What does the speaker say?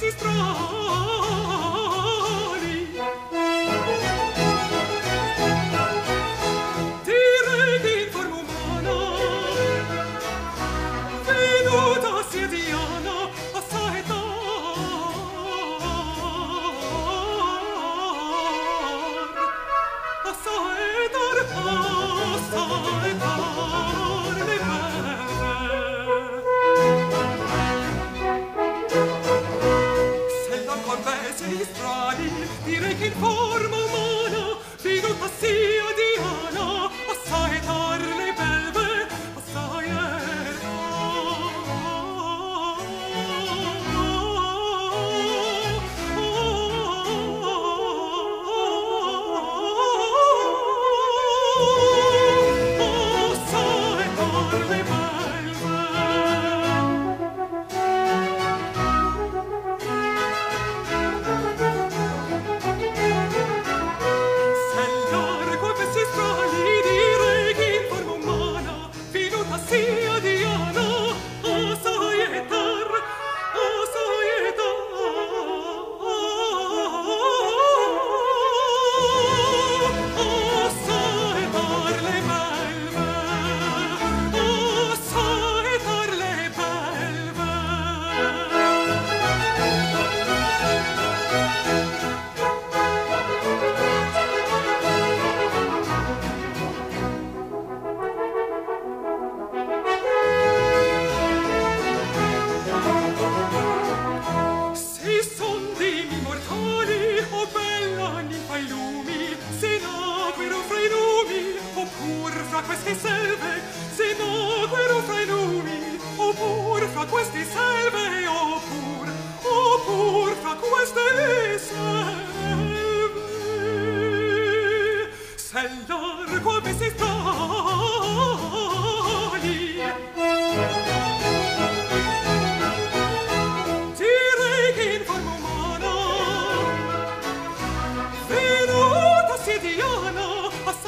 si strong forma humana, fino a passiva,